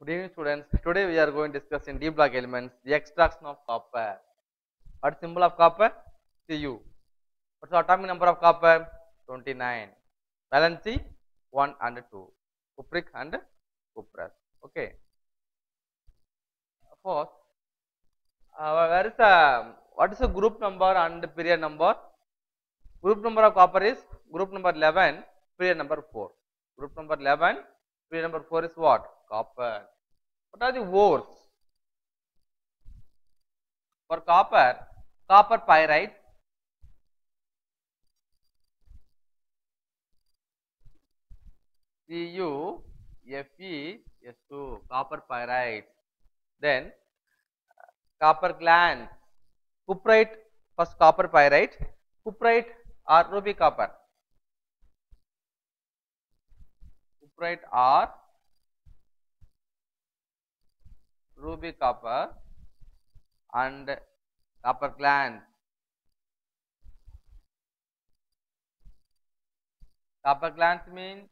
Good evening students. Today we are going to discuss in D block elements the extraction of copper. What symbol of copper? Cu. What's the atomic number of copper? 29. Valency 1 and 2. Cupric and cuprous. Okay. First, uh, where is the what is the group number and period number? Group number of copper is group number 11, period number 4. Group number 11, period number 4 is what? Copper. What are the ores? For copper, copper pyrite, Cu, Fe, S2, copper pyrite. Then copper glance, cuprite, first copper pyrite, cuprite or ruby copper. Cuprite or ruby copper and copper glance. Copper glance means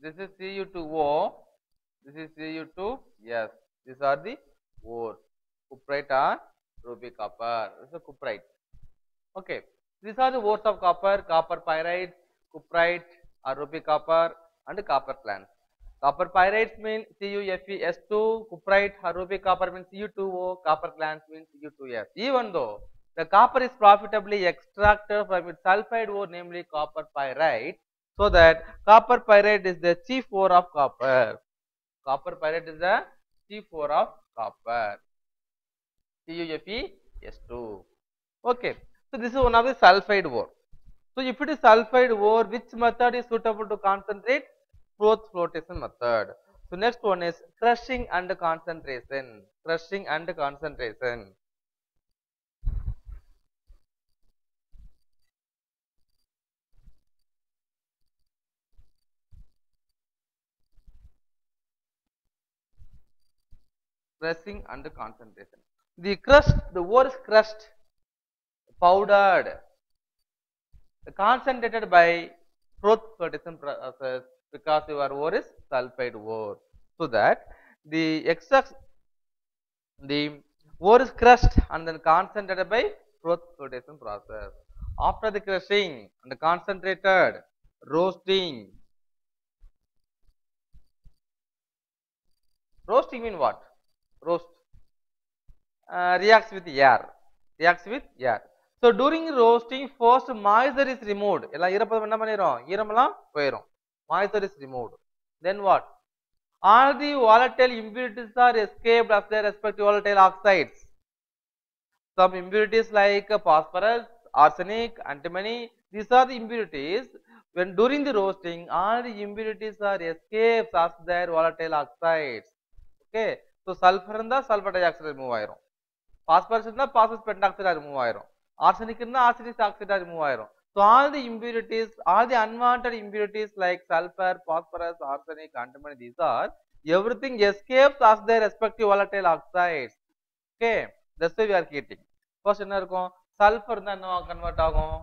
this is Cu2O, this is Cu2, yes, these are the ores, cuprite ruby copper, this is cuprite. Okay, these are the ores of copper, copper pyrite, cuprite or ruby copper and copper glance. Copper pyrites mean CuFeS2, cuprite ruby copper means Cu2O, copper glance means Cu2S. Even though the copper is profitably extracted from its sulfide ore namely copper pyrite, so that copper pyrite is the chief ore of copper. Copper pyrite is the chief ore of copper. CuFeS2. Okay, so this is one of the sulfide ore. So if it is sulfide ore, which method is suitable to concentrate? Froth flotation method. So next one is crushing and concentration. Crushing and concentration. Crushing and concentration. The crushed, the ore is crushed, powdered, concentrated by froth flotation process because your ore is sulfide ore. So that the extract the ore is crushed and then concentrated by fourth flotation process. After the crushing and concentrated roasting. Roasting mean what? Roast. Uh, reacts with air. Reacts with air. So during roasting, first moisture is removed. எல்லாம் ஈரப்பதம் என்ன பண்ணிரும் ஈரமெல்லாம் போயிரும் moisture is removed. Then what? All the volatile impurities are escaped of their respective volatile oxides. Some impurities like phosphorus, arsenic, antimony, these are the impurities. When during the roasting, all the impurities are escaped of their volatile oxides. Okay. So sulfur இருந்தா sulfur dioxide remove ஆயிரும். Phosphorus இருந்தா phosphorus pentoxide remove ஆயிரும். Arsenic இருந்தா arsenic oxide remove ஆயிரும். So all the impurities, all the unwanted impurities like sulfur, phosphorus, arsenic, antimony, these are everything escapes as their respective volatile oxides. Okay, that's why we are heating. First என்ன இருக்கும் sulfur தான் என்ன convert ஆகும்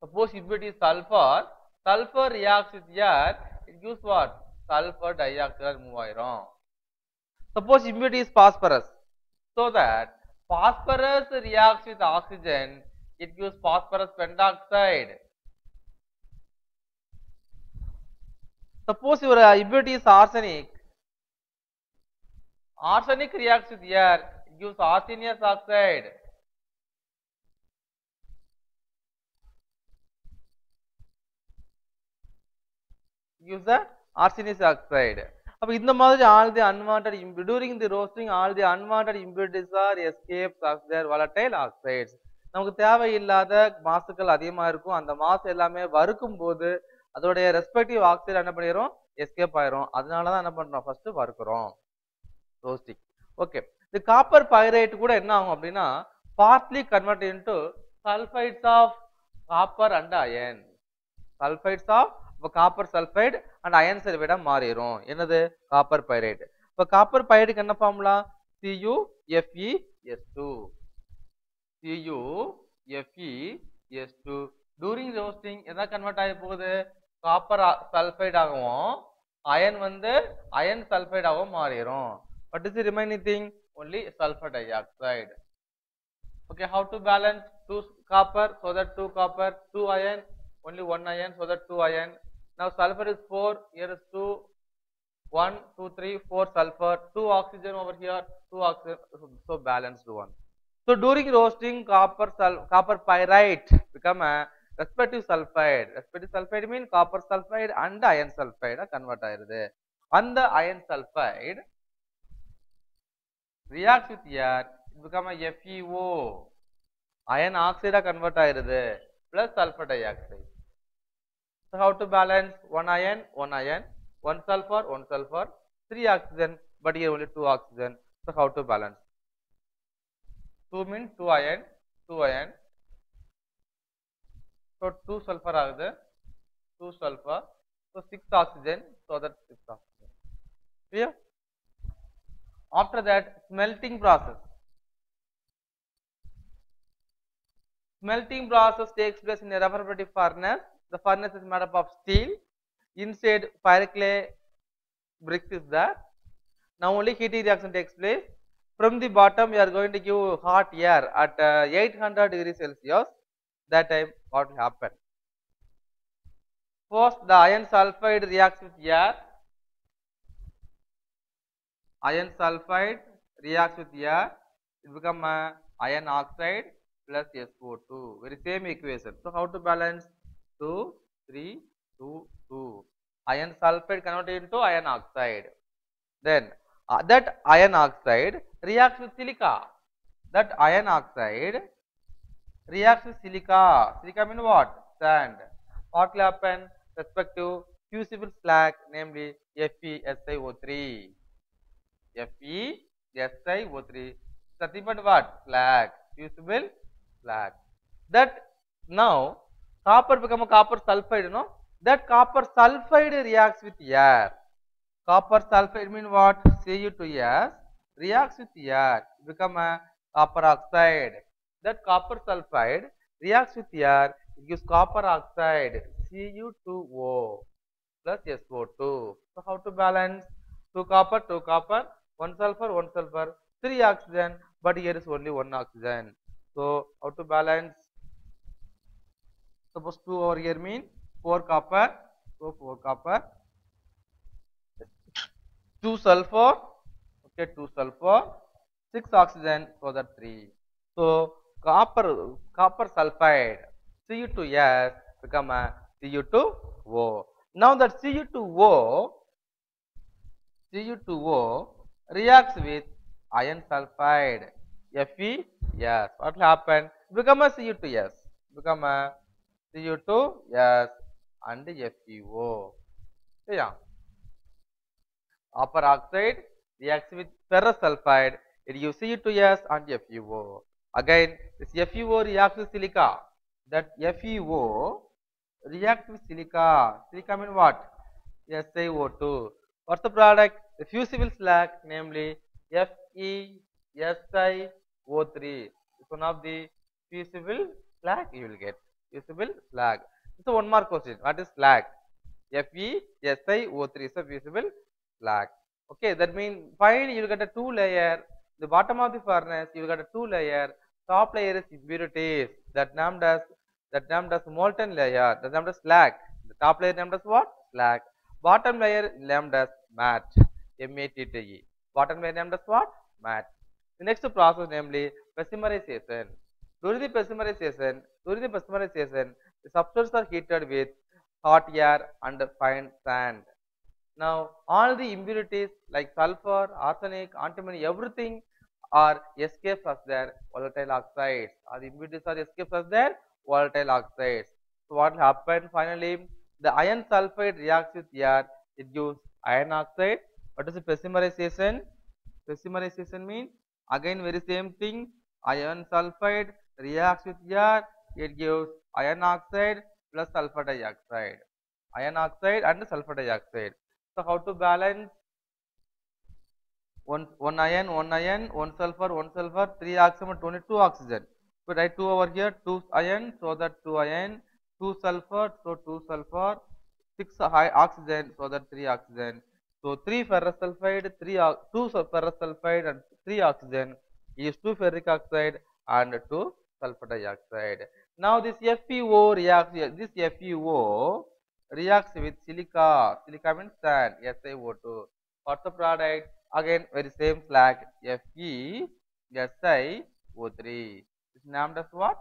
suppose if it is sulfur, sulfur reacts with air, it gives what? Sulfur dioxide remove ஆயிரும். Suppose if it is phosphorus, so that phosphorus reacts with oxygen it gives phosphorus pentoxide. Suppose your impurity is arsenic, arsenic reacts with air, it gives arsenious oxide. Gives the arsenious oxide. அப்ப இந்த மாதிரி all the unwanted impu- during the roasting all the unwanted impurities are escaped of their volatile oxides. நமக்கு தேவையில்லாத மாசுக்கள் அதிகமா இருக்கும். அந்த மாசு எல்லாமே வறுக்கும் போது அதோடைய ரெஸ்பெக்டிவ் ஆக்சைடு என்ன பண்ணிடும் எஸ்கேப் ஆயிரும். அதனாலதான் என்ன பண்றோம்? ஃபர்ஸ்ட் வறுக்கிறோம். ரோஸ்டிக் ஓகே இந்த காப்பர் பைரைட் கூட என்ன ஆகும் அப்படின்னா partly convert into sulphides of copper and iron sulphides of இப்போ காப்பர் சல்ஃபைடு அண்ட் அயன் சல்ஃபைடா மாறிடும் என்னது? காப்பர் பைரைட் இப்போ காப்பர் பைரைடுக்கு என்ன formula C U F E S F E two Cu, Fe, S2. During roasting எதா convert ஆகி போகுது காப்பர் சல்ஃபைட் ஆகவும் iron வந்து iron sulfide சல்ஃபைடாவும் மாறிடும் what is the remaining thing only sulfur dioxide okay how to balance two copper so that two copper two iron only one iron so that two iron now sulfur is four here is two one two three four sulfur two oxygen over here two oxygen so balanced one so during roasting copper copper pyrite become a respective sulfide respective sulfide mean copper sulfide and iron sulfide convert ஆயிருது the iron sulfide reacts with air it become a FeO iron oxide convert ஆயிருது plus sulfur dioxide so how to balance one iron one iron one sulfur one sulfur three oxygen but here only two oxygen so how to balance two means two iron two iron so two sulfur ஆகுது two sulfur so six oxygen so that six oxygen clear after that smelting process smelting process takes place in a refractory furnace the furnace is made up of steel inside fire clay bricks is there now only heating reaction takes place from the bottom we are going to give hot air at uh, 800 degrees celsius. That time what will happen? First the iron sulfide reacts with air. Iron sulfide reacts with air it become a iron oxide plus SO2 very same equation. So how to balance? 2 3 2 2 iron sulfide converted into iron oxide. Then uh, that iron oxide reacts with silica. That iron oxide reacts with silica. Silica mean what? Sand. What will happen? Respective fusible slag namely FeSiO3 FeSiO3 nothing but what? Slag fusible slag that now copper become a copper sulfide you know? That copper sulfide reacts with air copper sulfide mean what Cu2s reacts with air become a copper oxide. That copper sulfide reacts with air gives copper oxide Cu2O plus SO2 so how to balance? Two copper two copper one sulfur one sulfur three oxygen but here is only one oxygen. So how to balance? Suppose 2 over here mean 4 copper so 4 copper 2 sulfur okay 2 sulfur 6 oxygen so that 3 so copper copper sulfide Cu2s become a Cu2O now that Cu2O Cu2O reacts with iron sulfide Fe yes what will happen? Become a Cu2s become a Cu2s and FeO yeah copper oxide reacts with ferrous sulfide it gives Cu2s and FeO again this FeO reacts with silica that FeO reacts with silica silica mean what SiO2 what's the product the fusible slag namely FeSiO3 is one of the fusible slag you will get fusible slag so one more question what is slag FeSiO3 is a fusible slag okay that means finally you will get a two layer. The bottom of the furnace you will get a two layer. Top layer is impurities that named as that named as molten layer. That named as slag. The top layer named as what? Slag. Bottom layer named as matte. M-A-T-T-E bottom layer named as what? Matte. the next process namely Bessemerization during the Bessemerization during the Bessemerization the substances are heated with hot air and fine sand now all the impurities like sulfur arsenic antimony everything are escapes as their volatile oxides. Or the impurities are escapes as their volatile oxides. So what will happen? Finally the iron sulfide reacts with air it gives iron oxide. What is the Bessemerization Bessemerization means again very same thing. Iron sulfide reacts with air it gives iron oxide plus sulfur dioxide. Iron oxide and sulfur dioxide so how to balance one one iron one iron one sulfur one sulfur three oxygen only two oxygen so write two over here two iron so that two iron two sulfur so two sulfur six high oxygen, so that three oxygen. So three ferrous sulfide, three two ferrous sulfide and three oxygen is two ferric oxide and two sulfur dioxide. Now this FeO reacts, this FeO reacts with silica, silica means sand, SiO2. What's the product? Again, very same slag, Fe, SiO3. It's named as what?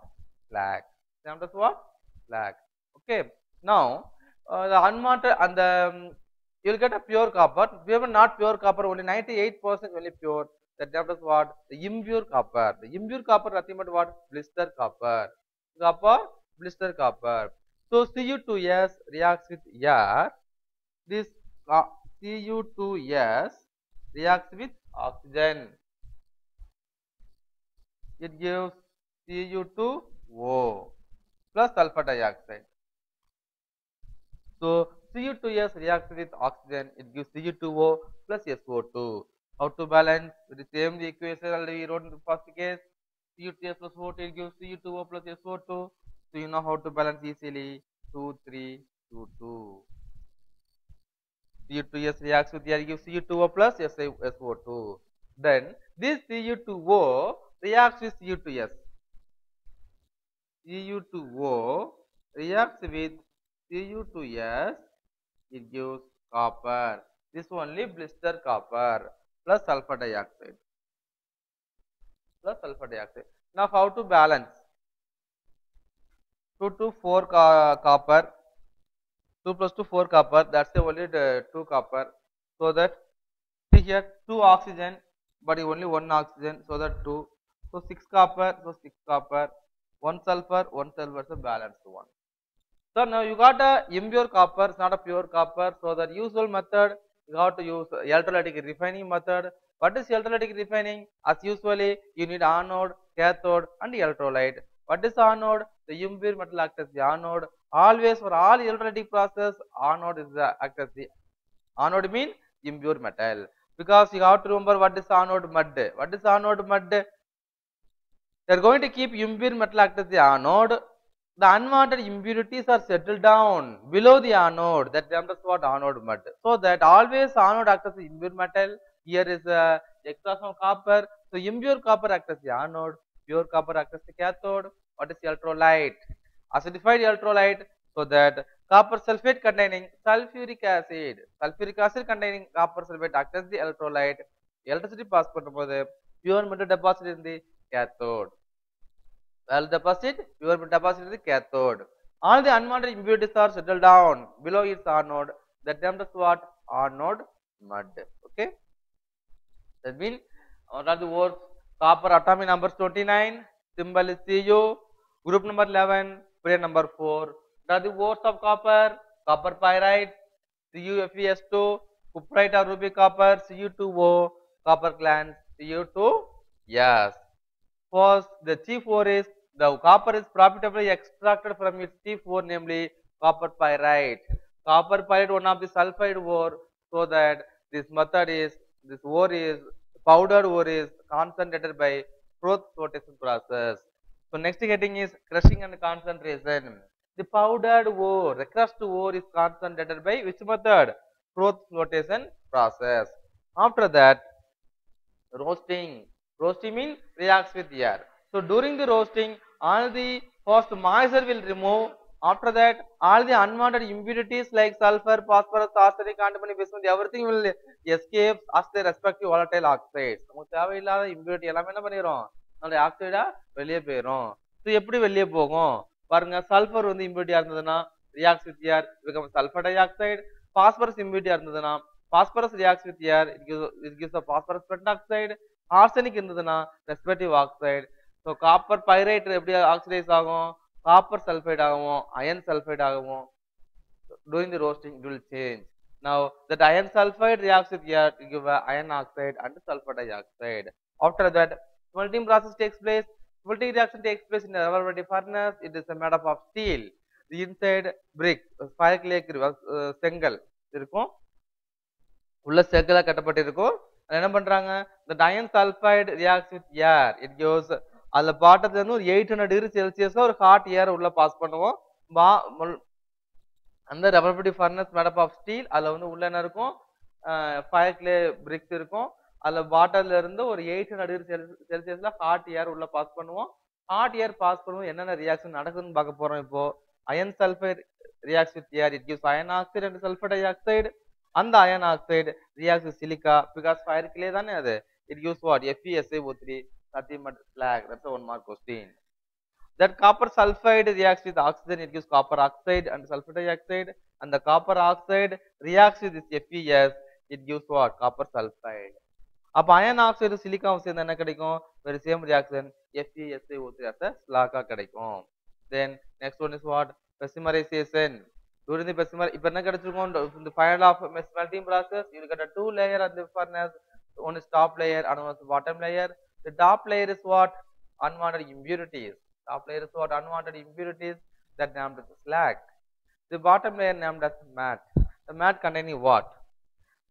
Slag. Named as what? Slag. Okay. Now, uh, the unwanted and the um, you will get a pure copper. Wherever not pure copper, only 98% only pure. That named as what? The impure copper. The impure copper nothing but what? Blister copper. Copper, blister copper. So Cu2s reacts with air. This uh, Cu2s reacts with oxygen. It gives Cu2O plus sulfur dioxide. So Cu2s reacts with oxygen, it gives Cu2O plus SO2. How to balance? The same equation already we wrote in the first case. Cu2s plus O2 it gives Cu2O plus SO2. So you know how to balance easily. 2, 3, 2, 2. Cu2s reacts with air gives Cu2O plus SO2. Then this Cu2O reacts with Cu2s. Cu2O reacts with Cu2s, it gives copper. This only blister copper plus sulfur dioxide. Plus sulfur dioxide. Now how to balance? 2 to 4 co- copper. 2 plus 2 4 copper. That's the only the 2 copper. So that see here 2 oxygen, but only 1 oxygen. So that 2. So 6 copper. So 6 copper. 1 sulfur. 1 sulfur. So balanced one. So now you got a impure copper, it's not a pure copper. So the usual method, you have to use electrolytic refining method. What is electrolytic refining? As usually, you need anode, cathode, and electrolyte. What is anode? The impure metal acts as the anode. Always for all electrolytic process, anode is the act as the anode mean impure metal. Because you have to remember what is anode mud. What is anode mud? They are going to keep impure metal act as the anode the unwanted impurities are settled down below the anode that termed as what anode mud so that always anode acts as the impure metal here is uh, a extraction of copper so impure copper acts as the anode pure copper acts as the cathode what is electrolyte acidified electrolyte so that copper sulfate containing sulfuric acid sulfuric acid containing copper sulfate acts as the electrolyte electricity pass பண்ணும்போது pure metal deposit in the cathode well deposit pure metal deposit in the cathode all the unwanted impurities are settled down below its anode that termed as what anode mud okay that means what are the words copper atomic number 29 symbol is cu group number 11 period number 4 what are the words of copper copper pyrite CuFeS2 cuprite or ruby copper Cu2O copper glance Cu2 yes first the chief ore is the copper is profitably extracted from its chief ore namely copper pyrite. Copper pyrite one of the sulfide ore so that this method is this ore is powdered ore is concentrated by Froth flotation process so next heading is crushing and concentration the powdered ore the crushed ore is concentrated by which method Froth flotation process after that roasting roasting means reacts with air so during the roasting all the first moisture will remove after that all the unwanted impurities like sulfur phosphorus arsenic antimony bismuth everything will escape as their respective volatile oxides நமக்கு தேவையில்லாத impurity எல்லாமே என்ன பண்ணிரும் அதோடைய ஆக்சைடா வெளியே போயிடும் so எப்படி வெளியே போகும்? பாருங்க சல்ஃபர் வந்து இம்பியூரிட்டியா இருந்ததுன்னா reacts with air become sulphur dioxide phosphorus இம்பியூரிட்டியா இருந்ததுன்னா phosphorus reacts with air it gives phosphorus pentoxide arsenic இருந்ததுன்னா respective oxide so copper pyrite எப்படி ஆக்சிடைஸ் ஆகும்? காப்பர் சல்ஃபைட் ஆகும் அயன் சல்ஃபைட் ஆகவும் during the roasting it will change Now, that iron sulfide reacts with air to give iron oxide and sulfur dioxide. After that, Smelting process takes place. Smelting reaction takes place in a rubber furnace. It is made up of steel. The inside brick, ஸ்பைரக்கிலேக்கு செங்கல் இருக்கும் உள்ள செங்கலாக கட்டப்பட்டிருக்கும் என்ன பண்றாங்க இந்த டயன் sulphide react with air it gives அதில் பாட்டத்துல இருந்து ஒரு எயிட் ஹண்ட்ரட் டிகிரி செல்சியஸ்ல ஒரு ஹாட் ஏர் உள்ள பாஸ் பண்ணுவோம் அந்த ரப்பர் படி ஃபர்னஸ் மேடப் ஆஃப் ஸ்டீல் அதில் வந்து உள்ள என்ன இருக்கும் ஃபயர் கிளே பிரிக்ஸ் இருக்கும் அதில் வாட்டர்ல இருந்து ஒரு எயிட் ஹண்ட்ரட் டிகிரி செல்சியஸில் ஹாட் ஏர் உள்ள பாஸ் பண்ணுவோம் ஹாட் ஏர் பாஸ் பண்ணுவோம் என்னென்ன ரியாக்ஷன் நடக்குதுன்னு பார்க்க போறோம் இப்போ iron sulphide reacts with air it gives iron oxide and sulphur dioxide அந்த iron oxide reacts with silica because ஃபயருக்குலேயே தானே அது it use what F E S I O three nothing but slag. One a one that copper sulphide copper sulfide reacts with oxygen, it gives copper oxide and oxide dioxide, and the copper oxide reacts with this FeS, it gives what? அப்போ iron oxide silica oxide என்ன கிடைக்கும்? Very same reaction FeSiO3 as a ஸ்லாக்கா கிடைக்கும். Then next one is what பெசிமரைசேஷன் during the Bessemer இப்போ என்ன கிடைச்சிருக்கும்? இந்த final of melting process. you get a two layer at the furnace. One is top layer and one is bottom layer. The top layer is what? Unwanted impurities. Top layer is what? Unwanted impurities that named as slag. The bottom layer named as matte the matte containing what?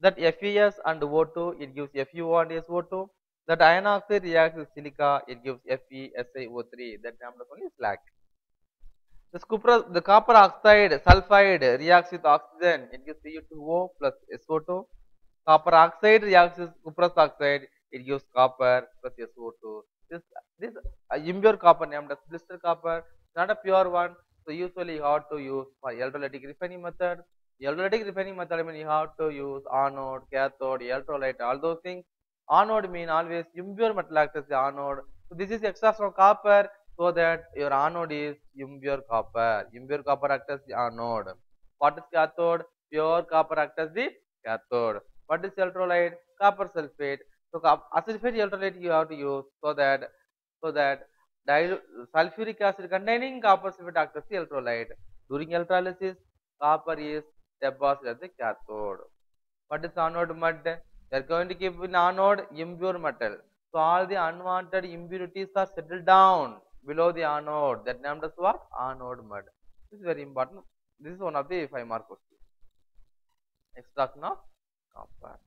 That FeS and O2 it gives FeO and SO2 that iron oxide reacts with silica it gives FeSiO3 that as only slag the copper, the copper oxide sulfide reacts with oxygen. It gives Cu2O plus SO2. Copper oxide reacts with cuprous oxide. It gives copper plus SO2. This this uh, impure copper named as blister copper, not a pure one. So usually you have to use for electrolytic refining method. Electrolytic refining method I mean you have to use anode, cathode, electrolyte, all those things. Anode mean always impure metal acts as the anode. So this is extra from copper so that your anode is impure copper. Impure copper acts as the anode. What is cathode? Pure copper acts as the cathode. What is electrolyte? Copper sulfate. So acidified electrolyte you have to use so that so that sulfuric acid containing copper sulfate acts as the electrolyte. During electrolysis, copper is deposited at the cathode. What is anode mud? They are going to keep in anode impure metal. So all the unwanted impurities are settled down below the anode. That named as what? Anode mud. This is very important. This is one of the five mark questions. Extraction of copper.